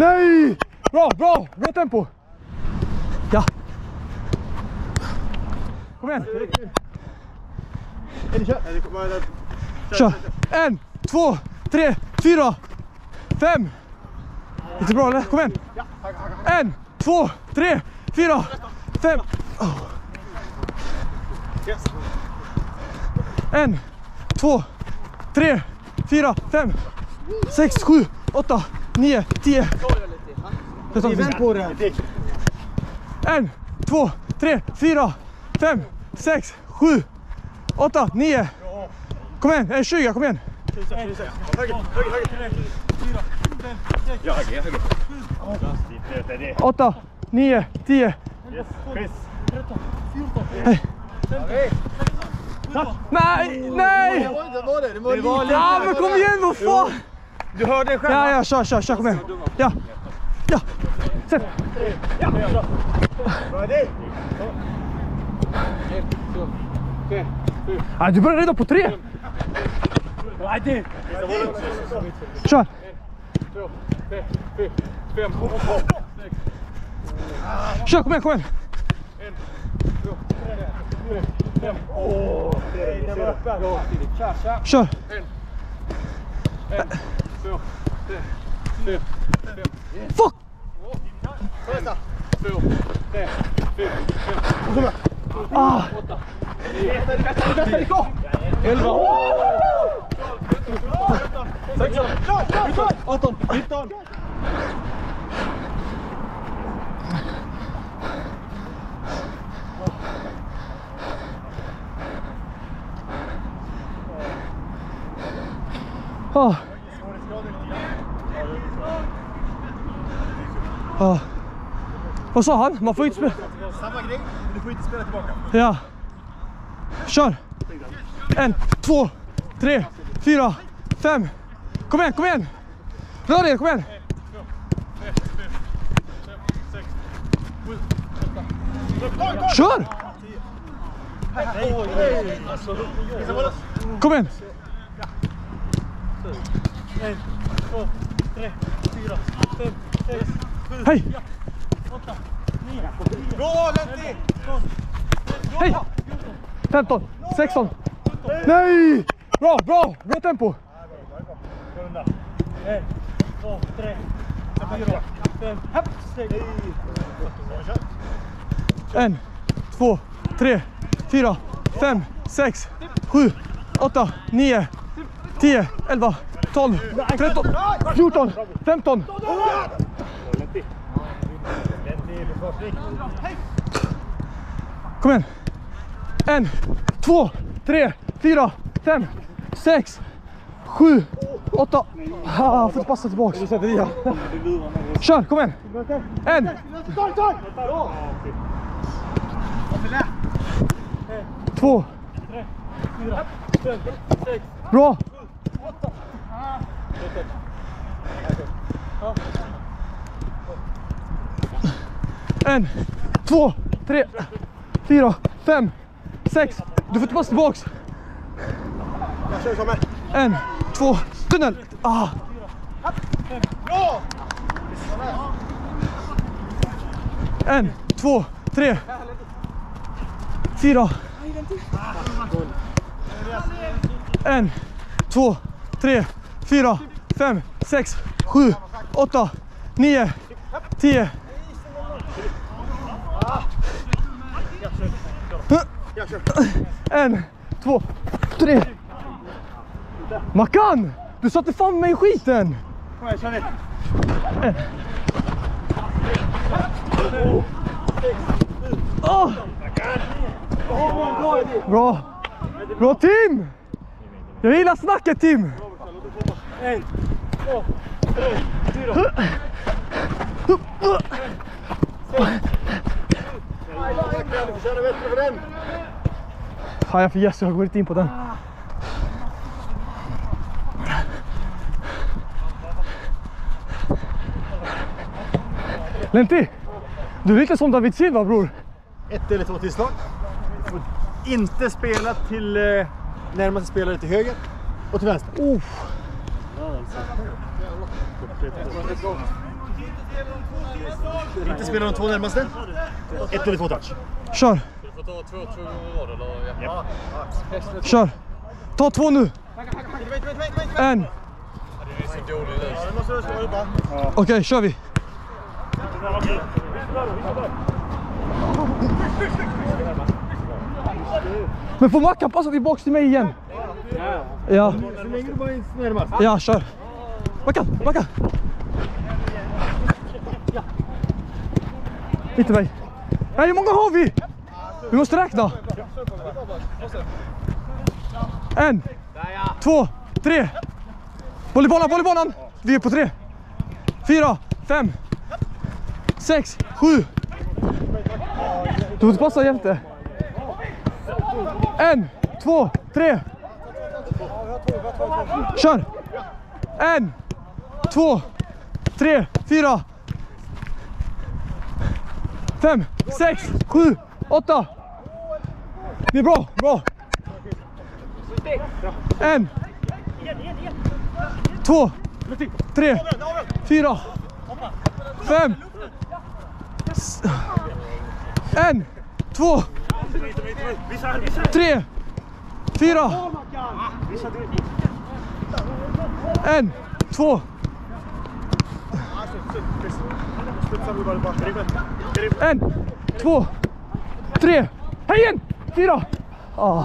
Nej! Bra, bra! Bra tempo! Ja. Kom igen! Kör! En, två, tre, fyra, fem! Lite bra eller? Kom igen! En, två, tre, fyra, fem! Oh. En, två, tre, fyra, fem, sex, sju, åtta, nio, tio. Vänd på den. En, två, tre, fyra, fem, sex, sju, åtta, nio. Kom igen, en 20, kom igen. Åtta, nio, tio. Hej. Nej, nej! Det var det, det var lite. Ja, men kom igen, vad fan! Du hörde själv. Ja, ja, kör, kör, kör, kom igen. Ja, ja. Sätt. Ja, du börjar redan på tre. Kör. Kör, kom igen, kom igen. Kör. Fuck! Ah. Ah. Ah. Vad sa han? Man får inte spela... Samma grej, men du får inte spela tillbaka. Ja. Kör! En, två, tre, fyra, fem. Kom igen, kom igen! Rör er, kom igen! Kör! Kom igen! Hej! Bra Lenti! Hej! 15, 16. Nej! Bra, bra! Bra tempo! En, två, tre, fyra, fem, sex, sju, åtta, nio, tio, elva, tolv, tretton, fjorton, femton. Kom igen! En, två, tre, fyra, fem, sex, sju, åtta. Ah, får passa tillbaks. Kör, kom igen! En! Två. Bra! En, två, tre, fyra, fem, sex. Du får inte pass tillbaks. Jag kör En, två, tunnel. Ah. Bra! En, två, tre, fyra. En, två, tre, fyra, fem, sex, sju, åtta, nio, tio. En, två, tre. Mackan! Du satte fan mig i skiten! Kom igen, kör. Åh! Bra! Bra Tim! Jag gillar snacket Tim! En, två, tre, fyra. Du får köra bättre för den. Fan, jag får yes, jag går inte in på den. Lenti! Du är lite som David Silva bror. Ett eller två tillslag. Får inte spela till eh, närmaste spelare till höger och till vänster. Oh. Inte spela de två närmaste. Ett eller två touch. Kör. Du får ta två, två gånger rad eller? Ja. Kör. Ta två nu. En. Okej, kör vi. Men får Mackan passa tillbaks till mig igen? Ja. Ja, kör. Mackan, Mackan. Ytterberg. mig. Nej, hur många har vi? Vi måste räkna. En, två, tre. Boll i banan, boll i banan. Vi är på tre. Fyra, fem, sex, sju. Du måste passa jämte. En, två, tre. Kör! En, två, tre, fyra, fem, sex, sju, åtta. Det är bra, bra. En, två, tre, fyra, fem. s- En, två, tre, fyra. En, två. En, två, tre. Hej igen! Fyra. Ah.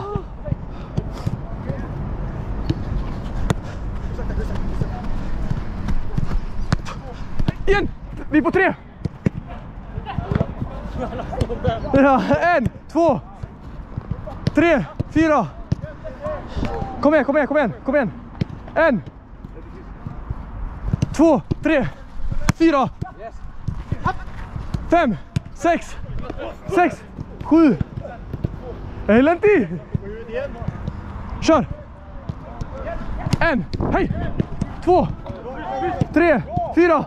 Igen! Vi är på tre. Ja, en, två, tre, fyra. Kom igen, kom igen, kom igen, kom igen. En. Två, tre, fyra. Fem, sex, sex, sju. Elenti! Kör! En, hej! Två, tre, fyra.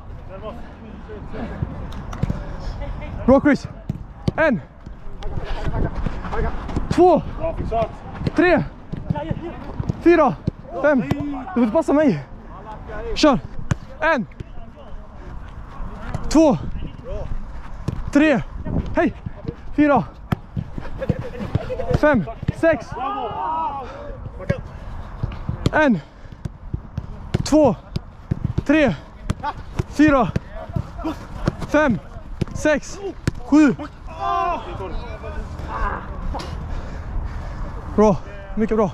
Bra Chris. En. Två. Tre. Fyra. Fem. Du får passa mig. Kör. En. Två. Tre. Hej. Fyra. Fem. Sex. En. Två. Tre. Fyra. Fem. Sex. Sju. Bra. Mycket bra.